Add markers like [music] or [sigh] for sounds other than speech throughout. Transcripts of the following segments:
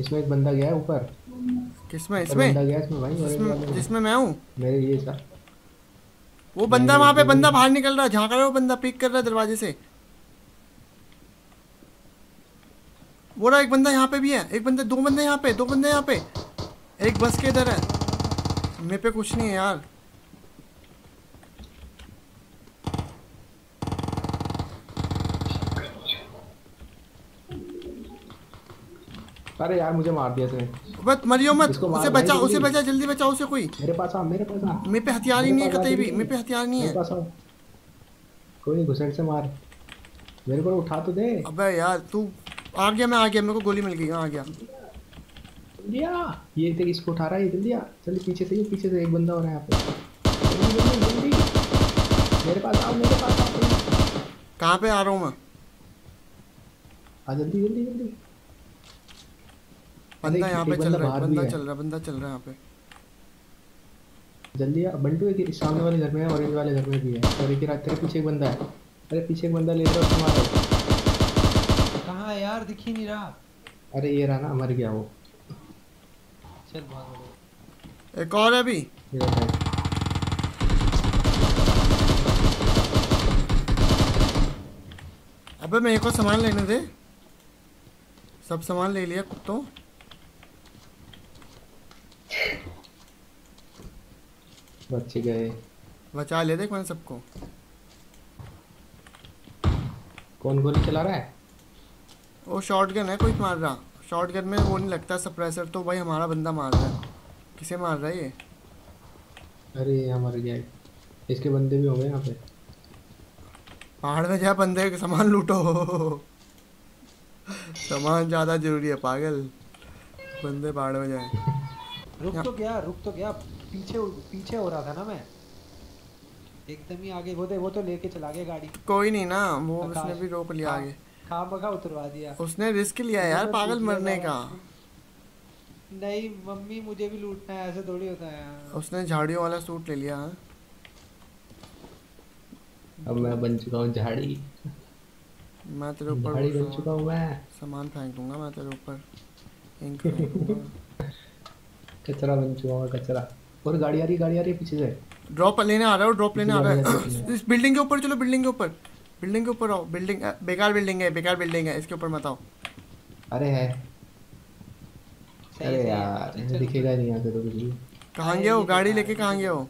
इसमें एक बंदा गया है ऊपर? किसमें? इसमें? बंदा गया इसमें भाई जिसमें जिसमें मैं हूँ? मेरे ये सा वो बंदा वहाँ पे बंदा बाहर निकल रहा है झाँक रहा है वो बंदा पिक कर रहा है दरवाजे से। वो रहा एक बंदा यहाँ पे भी है एक बंदा दो बंदे यहाँ पे दो बंदे यहाँ पे। एक बस के इधर है। मेरे पे कुछ नहीं है यार। अरे यार मुझे मार दिया तूने। बस मरियो मत उसे बचा उसे बचा जल्दी बचाओ उसे कोई। मेरे पास आ मेरे पास आ मेरे पे हथियार ही नहीं है कतई भी मेरे पे हथियार नहीं है। कोई नहीं घुसट से मार। मेरे को उठा तो दे। अबे यार तू आ गया मैं आ गया मेरे को गोली मिल गई हाँ, आ गया। आ ये देख इसको उठा रहा है जल्दी आ जल्दी पीछे से ये पीछे से एक बंदा हो रहा है यहाँ पे। मेरे पास आओ मेरे पास आओ। please। कहाँ पे आ रहा हूँ मैं? आ जल्दी जल्दी जल्दी। बंदा एक- यहाँ पे चल रहा है बंदा चल रहा है बंदा चल रहा है यहाँ पे। जल्दी आ बंटू एक सामने वाले घर में है ऑरेंज वाले घर में भी है। और एक रात तेरे पीछे एक बंदा है। अरे पीछे एक बंदा ले रहा है तुम्हारे कहाँ यार? दिख ही नहीं रहा। अरे ये रहा ना मर गया वो। चल बहुत बढ़िया एक और है अभी। अबे मेरे को सामान लेने दे। सब सामान ले लिया तो। बच्चे गए। बचा ले देख मैंने सबको। कौन गोली चला रहा है? वो शॉर्ट गन है कोई मार रहा। शॉर्ट गन में वो नहीं लगता सप्रेसर तो भाई हमारा बंदा मार रहा है। किसे मार रहा है ये? अरे यहाँ मर गया इसके बंदे भी होंगे यहाँ पे। पहाड़ में जा बंदे सामान लूटो। सामान ज़्यादा ज़रूरी है पागल। बंदे पहाड़ में जाए। रुक तो गया रुक तो गया। पीछे पीछे हो रहा था ना मैं। एकदम ही आगे वो दे वो तो लेके चला गया गाड़ी। कोई नहीं ना वो उसने भी रोक लिया आगे। खाम बगा उतरवा दिया। उसने रिस्क लिया यार पागल मरने का। नहीं मम्मी मुझे भी लूटना है ऐसे थोड़ी होता है। उसने झाड़ियों वाला सूट ले लिया हाँ। अब मैं बन चुका हूँ झाड़ी। मैं तेरे ऊपर झाड़ी बन चुका हूँ मैं। सामान फेंक दूँगा मैं तेरे ऊपर। इंक फेंक दूँगा। कचरा बन चुका हूँ कचरा। और गाड़ी आ रही गाड़ी आ रही है पीछे से। ड्रॉप लेने आ रहा है ड्रॉप लेने आ रहा है। इस बिल्डिंग के ऊपर चलो बिल्डिंग के ऊपर। बिल्डिंग के ऊपर आओ। बिल्डिंग बेकार बिल्डिंग है बेकार बिल्डिंग है। इसके ऊपर मत आओ। अरे है। अरे यार दिखेगा नहीं यहाँ से तो कुछ भी। कहाँ गए हो? गाड़ी लेके कहाँ ये गए हो?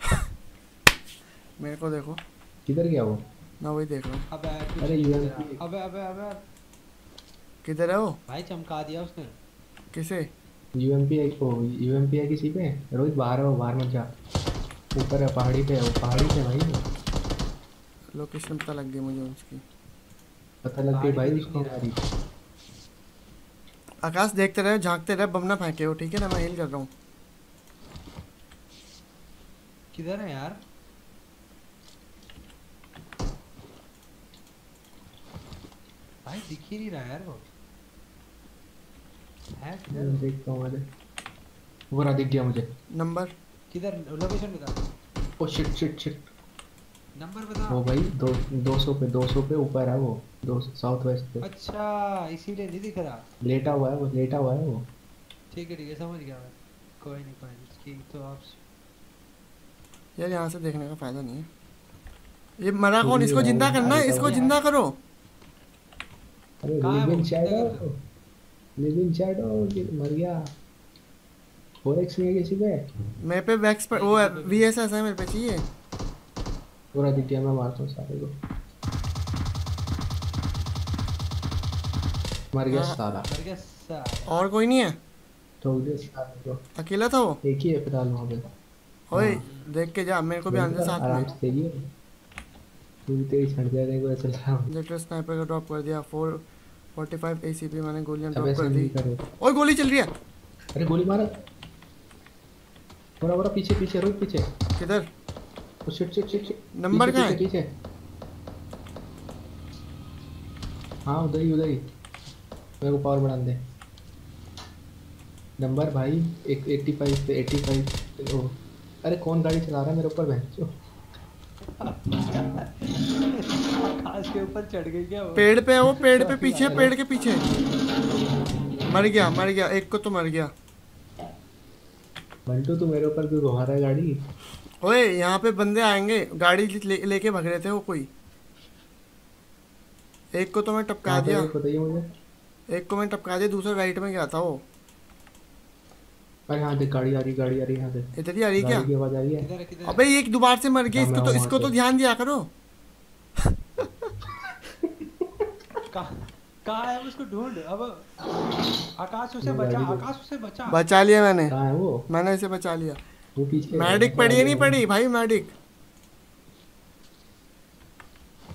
[laughs] मेरे को देखो। किधर गया वो? मैं वही देख रहा हूँ अबे अरे। अबे अबे अबे किधर है वो? भाई चमका दिया उसने। किसे? यूएमपी है ओ यूएमपी है किसी पे? रोहित बाहर है वो बाहर मत जा। ऊपर है पहाड़ी पे है वो पहाड़ी पे भाई। लोकेशन पता लग गई मुझे उसकी। पता लग गई भाई उसको। हमारी आकाश देखते रहे झांकते रहे बम ना फेंके हो ठीक है ना? मैं हिल कर रहा हूँ। किधर है यार? भाई दिख ही नहीं रहा यार वो। है किधर? देखता हूँ अरे वो रहा दिख गया मुझे। नंबर? किधर? लोकेशन बता। ओ शिट शिट शिट नंबर बता। वो भाई दो दो सौ पे दो सौ पे ऊपर है वो। दो साउथ वेस्ट पे। अच्छा इसीलिए नहीं दिख रहा। लेटा हुआ है वो लेटा हुआ है वो। ठीक है ठीक है समझ गया मैं। कोई नहीं कोई नहीं ठीक तो आप यार यहाँ से देखने का फ़ायदा नहीं है। ये मरा कौन? इसको ज़िंदा करना है इसको ज़िंदा करो। अरे कहाँ है लिव इन वो? शैडो लिव इन शैडो मर गया। फोरेक्स नहीं है किसी पे? मेरे पे वैक्स पर वो है वी एस एस है मेरे पे चाहिए? पूरा दिख गया मैं मारता हूँ सारे को। मर गया हाँ। सारा। मर गया साला और कोई नहीं है? ठोक दिया सारे को। अकेला था वो? एक ही है फ़िलहाल वहाँ पे। ओए देख के जा मेरे को भी आने साथ में। देखिए तू तेरी जाने को चल रहा हूँ स्नाइपर का ड्रॉप कर दिया four forty five A C P मैंने गोलियाँ ड्रॉप कर दी। ओए गोली चल रही है। अरे गोली मारा। पूरा पूरा पीछे पीछे रोक पीछे। किधर? ओ शिट शिट शिट नंबर कहाँ है? पीछे हाँ उधर ही उधर ही। मेरे को पावर बढ़ा दे। नंबर भाई एक एट्टी फाइव पे एट्टी फाइव ओ। अरे कौन गाड़ी चला रहा है मेरे ऊपर बहन? आकाश के ऊपर चढ़ गई क्या पेड़ पे है वो पेड़ पे पीछे [laughs] पेड़ के पीछे। मर गया मर गया एक को तो मर गया। बंटू तू मेरे ऊपर क्यों घुमा रहा है गाड़ी? ओए यहाँ पे बंदे आएँगे गाड़ी ले, लेके भग रहे थे वो कोई। एक को तो मैं टपका दिया। है? बताइए मुझे। एक को मैं टपका दिया दूसरा राइट में गया था वो। अरे हाँ देख गाड़ी आ रही गाड़ी आ रही यहाँ से। इधर ही आ रही क्या? की आवाज़ आ रही है। किधर है किधर अबे ये एक दोबारा से मर गया हाँ, इसको तो इसको तो ध्यान दिया करो। कहाँ कहाँ है उसको ढूंढ? अब आकाश उसे बचा आकाश उसे बचा। बचा लिया मैंने। कहाँ है वो? मैंने इसे बचा लिया। वो पीछे। मैडिक पड़ी है नहीं पड़ी? भाई मैडिक।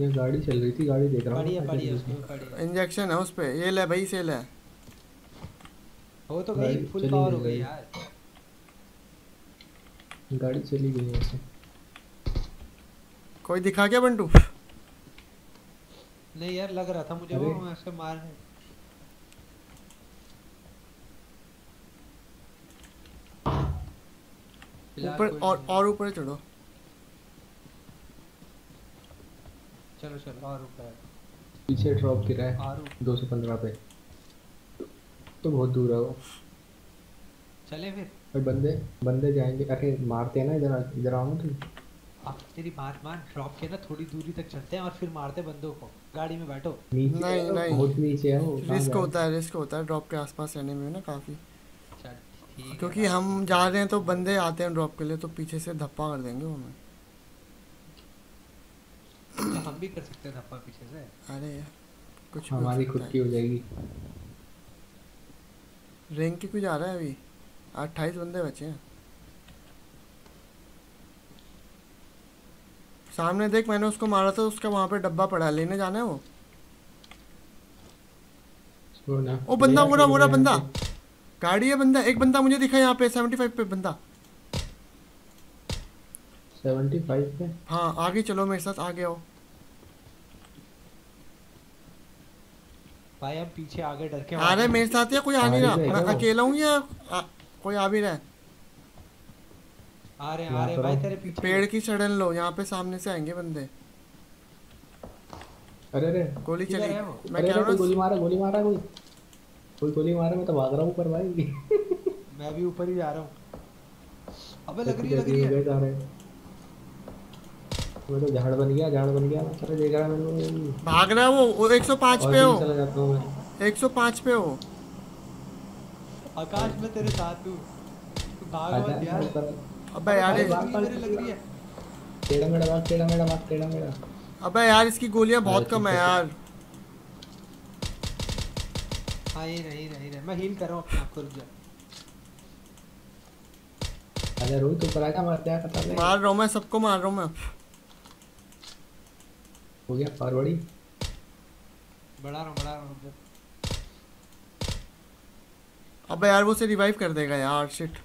ये गाड़ी चल रही थी गाड़ी देख रहा है। इंजेक्शन है उस पे ये ले भाई से ले। वो तो गई गाड़ी फुल पावर हो गई। यार। गाड़ी चली गई ऐसे। कोई दिखा क्या बंटू? नहीं यार लग रहा था मुझे वो मैं उससे मारने ऊपर और और ऊपर चढ़ो। चलो चलो और ऊपर। पीछे ड्रॉप गिरा है और ऊपर। दो सौ पंद्रह पे। तो बहुत दूर है वो। चले फिर। और बंदे बंदे जाएँगे। अरे मारते हैं ना इधर इधर आओ ना तुम। आप तेरी बात मान ड्रॉप के ना थोड़ी दूरी तक चलते हैं और फिर मारते बंदों को। गाड़ी में बैठो। नीचे नहीं, नहीं। बहुत नीचे है वो रिस्क होता है रिस्क होता है ड्रॉप के आसपास रहने में ना काफ़ी। क्योंकि हम जा रहे हैं तो बंदे आते हैं ड्रॉप के लिए तो पीछे से धप्पा कर देंगे वो हमें। तो हम भी कर सकते हैं धप्पा पीछे से। अरे यार कुछ हमारी खुद की हो जाएगी। रैंक की क्यों जा रहा है अभी। अट्ठाईस बंदे बचे हैं। सामने देख मैंने उसको मारा था उसका वहाँ पे डब्बा पड़ा। है लेने जाना है वो? वो ओ बंदा मेरा खेल बंदा। गाड़ी है बंदा। एक बंदा मुझे दिखा यहाँ पे 75 पे बंदा। 75 पे? हाँ आगे चलो मेरे साथ आगे आओ। भाई हम पीछे आगे डर के आ रहे मेरे साथ या कोई आ नहीं रही। मैं अकेला हूँ या आ, कोई आ भी रहा है? आ रहे आ रहे भाई तेरे पीछे पेड़ की सड़न लो यहाँ पे सामने से आएँगे बंदे। अरे अरे। गोली चली। मैं कह रहा हूँ गोली मारा गोली मारा कोई। कोई गोली मारा मैं तो भाग रहा हूँ ऊपर भाई। मैं भी ऊपर ही जा रहा हूँ। अबे लग रही है लग रही है। उधर जा रहे हैं। वो तो झाड़ बन गया झाड़ बन गया मैं देख रहा मैंने भाग रहा है वो वो 105 और पे हो। चला जाता हूँ मैं। 105 पे हो। आकाश में तेरे साथ हूँ। तू भाग मत यार अबे यार मेरे लग रही है। टेढ़ा मेढ़ा भाग टेढ़ा मेढ़ा भाग टेढ़ा मेढ़ा अबे यार इसकी गोलियाँ बहुत कम है यार। हाँ ये रही रही रही। मैं हील कर रहा हूँ अपने आप को रुक जा। अरे रोहित ऊपर आजा मार क्या करता है मार रहा हूँ मैं सबको मार रहा हूँ मैं। हो गया फॉरवर्डी बढ़ा रहा हूँ बढ़ा रहा हूँ अबे यार वो उसे रिवाइव कर देगा यार शिट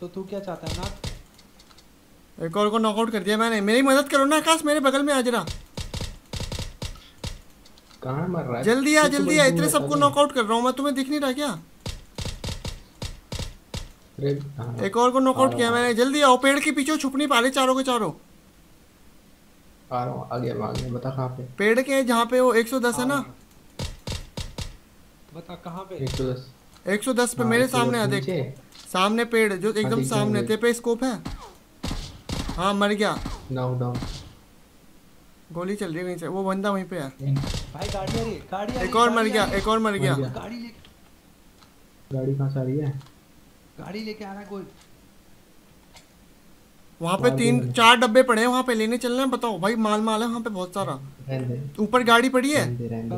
तो तू क्या चाहता है ना एक और को नॉकआउट कर दिया मैंने। मेरी मदद करो ना आकाश मेरे बगल में आ जरा कहाँ मर रहा है? जल्दी आ जल्दी आ इतने सबको नॉकआउट कर रहा हूँ मैं। तुम्हें दिख नहीं रहा क्या? हाँ, एक और को नॉकआउट किया मैंने। जल्दी आओ पेड़ के पीछे छुप नहीं पा रहे चारों के चारों। आ रहा हूँ आगे भागने बता कहाँ पे? पेड़ के जहाँ पे वो 110 है ना? बता कहाँ पे? एक सौ दस। 110 पे हाँ, मेरे सामने आ देख। सामने पेड़ जो एकदम सामने। तेरे पे स्कोप है? हाँ मर गया। डाउन डाउन गोली चल रही है कहीं से? वो बंदा वहीं पे है। भाई गाड़ी आ रही है गाड़ी एक और मर गया एक और मर गया। गया। गाड़ी ले गाड़ी कहाँ से आ रही है? गाड़ी लेके आ रहा है कोई। वहाँ पे तीन चार डब्बे पड़े हैं वहाँ पे लेने चलना है बताओ। भाई माल माल है वहाँ पे बहुत सारा। ऊपर गाड़ी पड़ी है।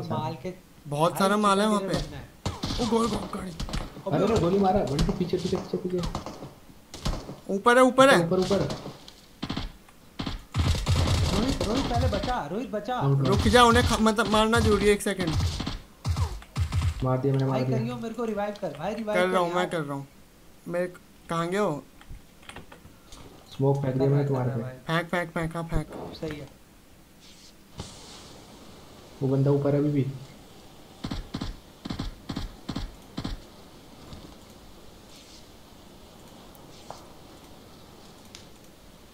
माल के बहुत सारा माल है वहाँ पे। है। ओ गोल गोल गाड़ी। अरे अरे गोली मारा बंटू पीछे पीछे पीछे पीछे। ऊपर है ऊपर है। ऊपर ऊपर रोहित रोहित पहले बचा रोहित बचा। Down, down। रुक जा उन्हें मतलब मारना ज़रूरी है एक सेकंड मार दिया मैंने मार दिया। करियो मेरे को रिवाइव कर भाई रिवाइव कर रहा हूँ मैं कर रहा हूँ। मैं कहाँ गए हो? स्मोक फेंक दिया मैंने तुम्हारे पे। फेंक फेंक फेंक हाँ फेंक सही है। वो बंदा ऊपर है अभी भी।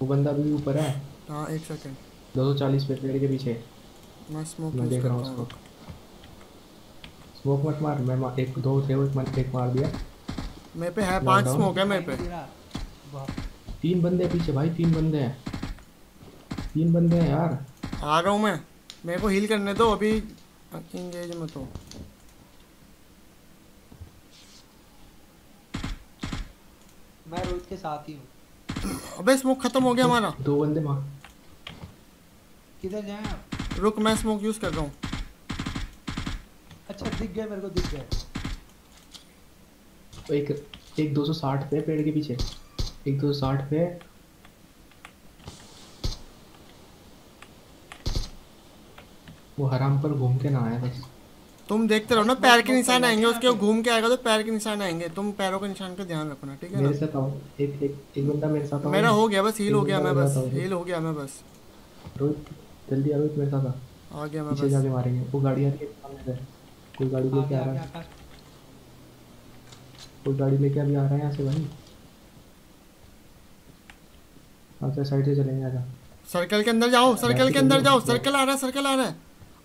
वो बंदा अभी भी ऊपर है। हाँ एक सेकंड दो सौ चालीस पे पेड़ के पीछे। मैं स्मोक मैं यूज़ देख कर रहा हूँ उसको। स्मोक मत मार। मैं एक दो थे एक, मन- एक मार दिया। मेरे पे है पाँच स्मोक है मेरे पे। वाह, तीन बंदे पीछे भाई तीन बंदे हैं। तीन बंदे हैं यार। आ रहा हूँ मैं। मेरे को हील करने दो अभी इंगेज मत हो। मैं रोहित के साथ ही हूँ। अबे स्मोक खत्म हो गया हमारा। दो बंदे मार। किधर जाएँ आप? रुक मैं स्मोक यूज़ कर रहा हूँ। अच्छा दिख गया मेरे को दिख गए। एक एक दो सौ साठ पे पेड़ के पीछे। एक दो साठ पे। वो हराम पर घूम के ना आया बस। तुम देखते रहो ना पैर के निशान आएँगे उसके घूम के आएगा तो पैर के निशान आएँगे। तुम पैरों के निशान का ध्यान रखना ठीक है मेरे साथ आओ। एक एक एक बंदा मेरे साथ आओ। मेरा हो गया बस हील हो गया मैं बस हील हो गया मैं बस। रोहित जल्दी आ रोहित मेरे साथ आ। आ गया मैं बस। जाके मारेंगे। वो गाड़ी आ रही है सामने से। कोई गाड़ी लेके आ रहा है? कोई गाड़ी लेके अभी आ रहा है यहाँ से भाई? अच्छा साइड से चलेंगे आजा सर्कल के अंदर जाओ सर्कल के अंदर जाओ सर्कल आ रहा है सर्कल आ रहा है।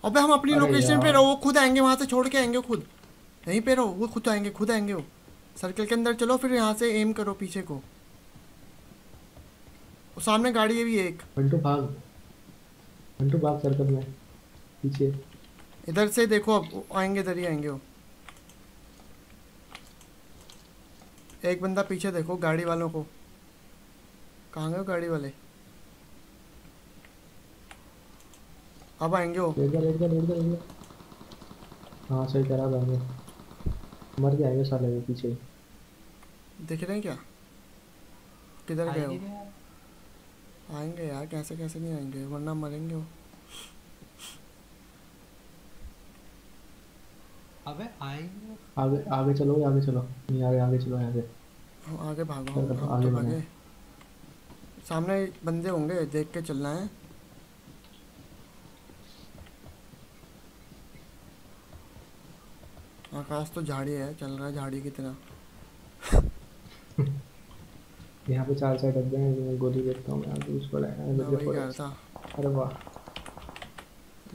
अबे हम अपनी लोकेशन पे रहो वो खुद आएँगे वहाँ से छोड़ के आएँगे खुद। यहीं पे रहो वो खुद आएँगे खुद आएँगे वो। सर्कल के अंदर चलो फिर यहाँ से एम करो पीछे को। वो सामने गाड़ी है भी एक। बंटू भाग। बंटू भाग सर्कल में पीछे। इधर से देखो अब आएँगे इधर ही आएँगे वो। एक बंदा पीछे देखो गाड़ी वालों को। कहाँ गए गाड़ी वाले? अब आएँगे वो? लेट जा लेट जा लेट जा लेट जा हाँ सही करा जाएँगे मर जाएँगे साले वो पीछे। दिख रहे हैं क्या? किधर गए ही हो? यार। आएँगे यार कैसे कैसे नहीं आएँगे? वरना मरेंगे वो। अबे आएँगे। आगे आगे चलो आगे चलो। नहीं आगे आगे चलो यहाँ से। आगे भागो आगे तो भागे। सामने बंदे होंगे देख के चलना है। आकाश तो झाड़ी है चल रहा है झाड़ी की तरह। यहाँ पे चार चार डब्बे हैं मैं गोली देखता हूँ यहाँ दूस पड़ा है मैं डब्बे वही कह रहा था। अरे वाह।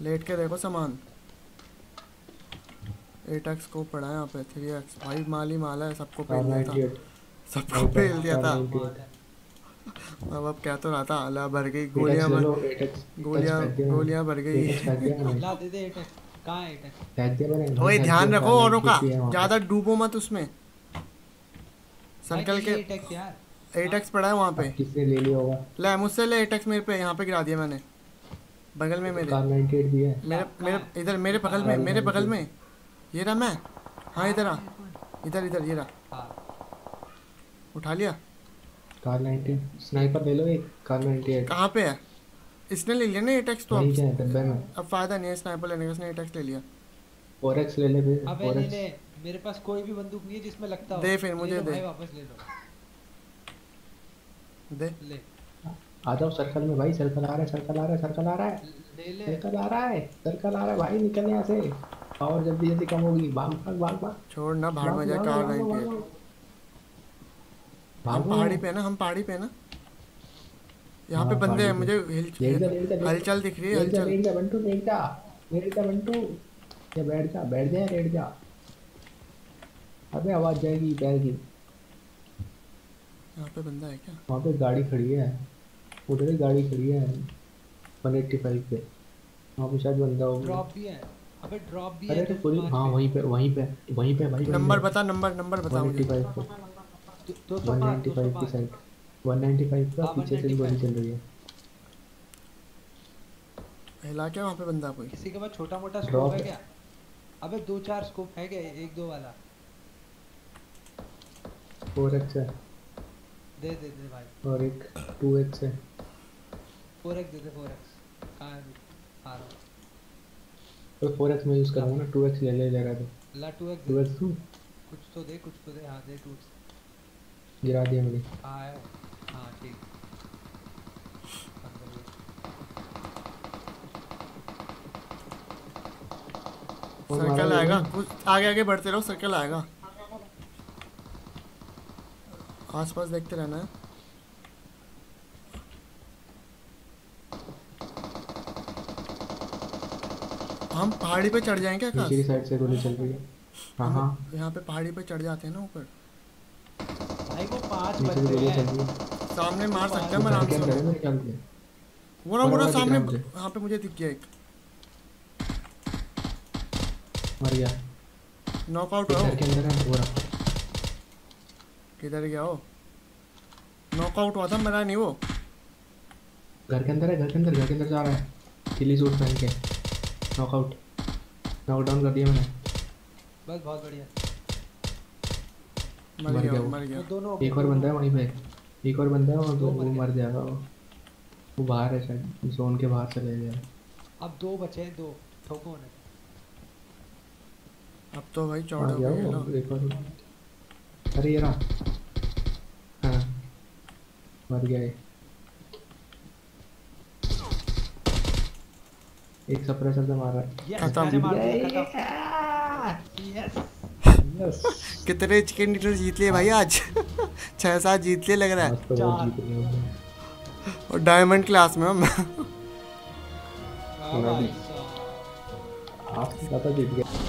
लेट के देखो सामान। एट एक्स को पड़ा है यहाँ पे थ्री एक्स भाई माल ही माल है सबको पेल दिया था। सबको पेल दिया था। अब अब क्या तो रहा था अल्लाह भर गई गोलियाँ भर गोलियाँ गोलियाँ भर गई। फेंक ला दे दे एटक कहाँ है एटक फेंक दिया मैंने। वही फेंक ध्यान रखो औरों का। 498 है वहाँ पे। ज़्यादा डूबो मत उसमें। सर्कल के एटक यार। एट पड़ा है वहाँ पे। किसने ले लिया होगा? ले मुझसे ले एट मेरे पे यहाँ पे गिरा दिया मैंने। बगल में मेरे। कार 98 भी है। मेरे मेरे इधर मेरे बगल में मेरे बगल में। ये रहा मैं? हाँ इधर आ। इधर इधर ये रहा। हाँ। उठा लिया? कार 90 स्नाइपर ले लो एक कार 98 कहाँ पे है? इसने ले लिया ना एट एक्स तो क्या है डब्बे में अब फ़ायदा नहीं है स्नाइपर लेने का इसने एट एक्स ले लिया। फोरेक्स ले ले फिर अबे नहीं फोरेक्स ले मेरे पास कोई भी बंदूक नहीं है जिसमें लगता हो। दे फिर, मुझे दे। वापस ले लो। दे। ले। आ जाओ सर्कल में भाई सर्कल आ रहा है सर्कल आ रहा है सर्कल आ रहा है। ले ले सर्कल आ रहा है सर्कल आ रहा है भाई निकल यहाँ से। और जल्दी जल्दी कम होगी। भाग भाग भाग भाग। छोड़ ना भाड़ में भागो, कार भागो, भागो, हम पहाड़ी पे है ना हम पहाड़ी पे है ना। यहाँ पे हाँ, बंदे हैं मुझे हिल हलचल दिख रही है हलचल। लेट जा बंटू लेट जा। बंटू ये बैठ जा बैठ जा लेट जा। अबे आवाज़ जाएगी पैर की। यहाँ पे बंदा है क्या? वहाँ पे गाड़ी खड़ी है। उधर ही गाड़ी खड़ी है। 185 पे। वहाँ पे शायद बंदा होगा। ड्रॉप भी है। अबे ड्रॉप भी है तो तो पूरी हाँ पे। वहीं पे वहीं पे वहीं पे भाई। नंबर बता नंबर नंबर बता मुझे। 185 पे। दो- दो सौ पाँच, दो सौ 195 की साइड 195 का पीछे से गोली चल रही है हिला क्या वहाँ पे बंदा कोई? किसी के पास छोटा मोटा स्कोप है। क्या? अबे दो चार स्कोप है क्या? एक दो वाला 4x है। दे दे दे भाई। और एक 2x है। 4x दे दे 4x कहाँ है? आ रहा हूँ। तो 4x में यूज़ करूँगा ना 2x ले ले लेगा तो। ला 2x दे। 2x तू? कुछ तो दे कुछ तो दे। हाँ दे तू गिरा दिया मैंने। कहाँ है हाँ सर्कल आएगा। कुछ आगे आगे बढ़ते रहो सर्कल आएगा। आसपास देखते रहना है। हम पहाड़ी पे चढ़ जाएँगे क्या साइड से गोली चल रही है। हाँ हाँ। यहाँ पे पहाड़ी पे चढ़ जाते हैं ना ऊपर? पाँच बंदे हैं। सामने मार सकते हैं घर आराम से। वो ना वो ना सामने यहाँ पे मुझे दिख गया एक। मर गया। नॉकआउट हो के अंदर है? वो रहा किधर गया हो नॉकआउट हुआ था मेरा नहीं वो। घर के अंदर है घर के अंदर घर के अंदर जा रहा है। किली सूट पहन के। नॉकआउट नॉकडाउन कर दिया मैंने। बस बहुत बढ़िया। मर गया। मर गया। दोनों एक और बंदा है वहीं पे। एक और बंदा है वो दो तो वो मर जाएगा। वो वो बाहर है शायद जोन के बाहर चले गया। अब दो बचे हैं दो। ठोको उन्हें। अब तो भाई चौड़ा हो गया ना। एक और। अरे ये रहा। हाँ। मर गया ये। एक सप्रेसर से मारा। खत्म। मैंने मार दिया गए। खत्म। यस कितने चिकन डिनर जीत लिए भाई आज? [laughs] छह सात जीत लिए लग रहा है। और डायमंड क्लास में हम। ज़्यादा जीत गया